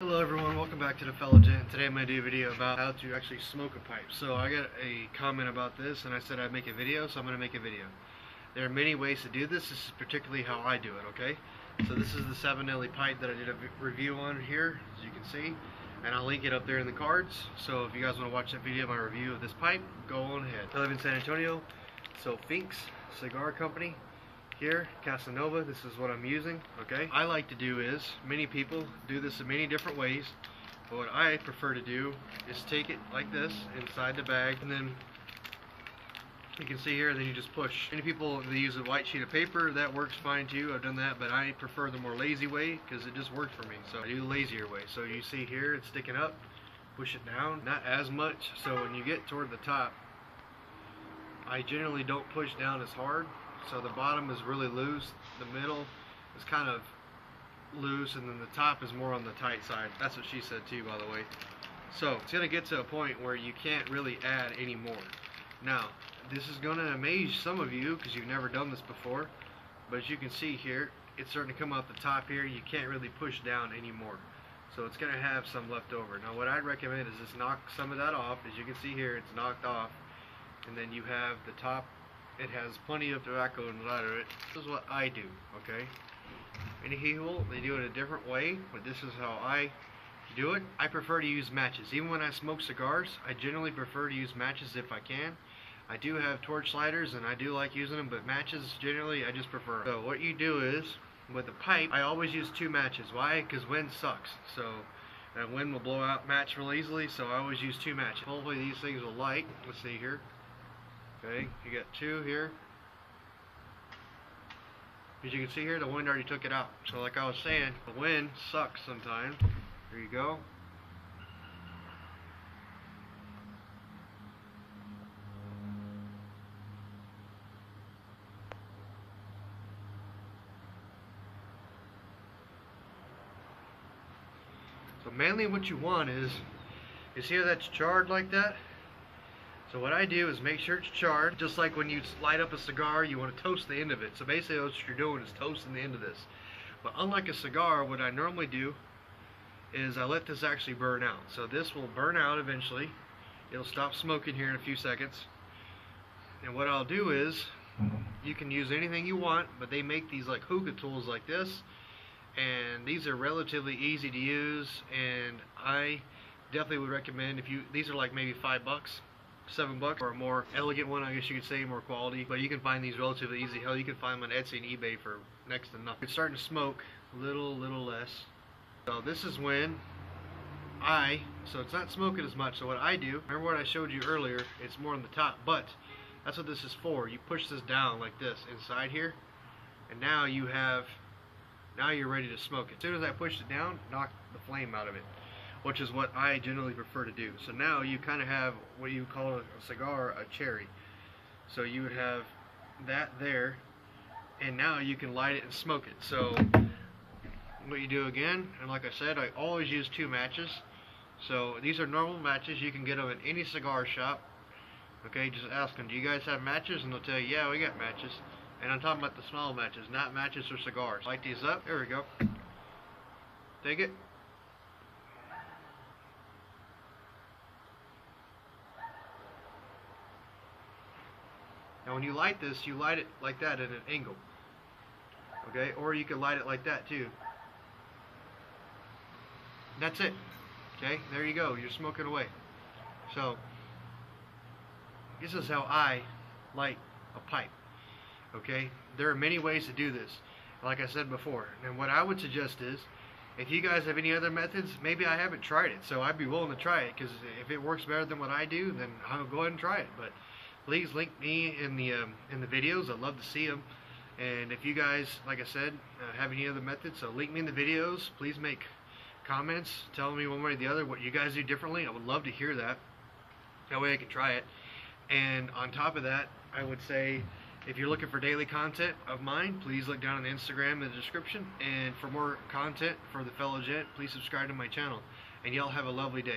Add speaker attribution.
Speaker 1: Hello everyone, welcome back to the Fellow Gent. Today I'm going to do a video about how to actually smoke a pipe. So I got a comment about this and I said I'd make a video, so I'm going to make a video. There are many ways to do this, this is particularly how I do it, okay? So this is the Savinelli pipe that I did a review on here, as you can see. And I'll link it up there in the cards. So if you guys want to watch that video, my review of this pipe, go on ahead. I live in San Antonio, so Fincks Cigar Company here, Casanova, this is what I'm using, okay? I like to do is, many people do this in many different ways, but what I prefer to do is take it like this, inside the bag, and then you can see here, then you just push. Many people, they use a white sheet of paper, that works fine too, I've done that, but I prefer the more lazy way, because it just worked for me, so I do the lazier way. So you see here, it's sticking up, push it down, not as much, so when you get toward the top, I generally don't push down as hard, so the bottom is really loose, the middle is kind of loose, and then the top is more on the tight side. That's what she said too, by the way. So it's going to get to a point where you can't really add any more. Now, this is going to amaze some of you because you've never done this before, but as you can see here, it's starting to come out the top here. You can't really push down anymore. So it's going to have some left over. Now what I'd recommend is just knock some of that off. As you can see here, it's knocked off. And then you have the top it has plenty of tobacco inside of it. This is what I do, okay? Many people, they do it a different way, but this is how I do it. I prefer to use matches. Even when I smoke cigars, I generally prefer to use matches if I can. I do have torch lighters and I do like using them, but matches generally I just prefer. So what you do is, with the pipe, I always use two matches. Why? Because wind sucks. So and wind will blow out match real easily, so I always use two matches. Hopefully these things will light. Let's see here. Okay, you got two here. As you can see here, the wind already took it out. So like I was saying, the wind sucks sometimes. There you go. So mainly what you want is, you see how that's charred like that? So what I do is make sure it's charred, just like when you light up a cigar, you want to toast the end of it. So basically what you're doing is toasting the end of this. But unlike a cigar, what I normally do is I let this actually burn out. So this will burn out eventually. It'll stop smoking here in a few seconds. And what I'll do is, you can use anything you want, but they make these like hookah tools like this. And these are relatively easy to use, and I definitely would recommend if you, these are like maybe five bucks seven bucks or a more elegant one I guess you could say more quality. But you can find these relatively easy. Hell you can find them on Etsy and eBay for next to nothing. It's starting to smoke a little little less. So this is when I so it's not smoking as much. So what I do remember what I showed you earlier? It's more on the top but that's what this is for. You push this down like this inside here and now you have now you're ready to smoke it. As soon as I push it down knock the flame out of it which is what I generally prefer to do. So now you kind of have what you call a cigar a cherry. So you would have that there, and now you can light it and smoke it. So what you do again, and like I said, I always use two matches. So these are normal matches. You can get them at any cigar shop. Okay, just ask them, do you guys have matches? And they'll tell you, yeah, we got matches. And I'm talking about the small matches, not matches or cigars. Light these up. There we go. Take it. Now when you light this, you light it like that at an angle. Okay, or you can light it like that too. That's it. Okay, there you go. You're smoking away. So, this is how I light a pipe. Okay, there are many ways to do this. Like I said before, and what I would suggest is, if you guys have any other methods, maybe I haven't tried it, so I'd be willing to try it because if it works better than what I do, then I'll go ahead and try it. But please link me in the um, in the videos. I'd love to see them. And if you guys, like I said, uh, have any other methods, so link me in the videos. Please make comments telling me one way or the other what you guys do differently. I would love to hear that. That way I can try it. And on top of that, I would say if you're looking for daily content of mine, please look down on the Instagram in the description. And for more content for the fellow gent, please subscribe to my channel. And y'all have a lovely day.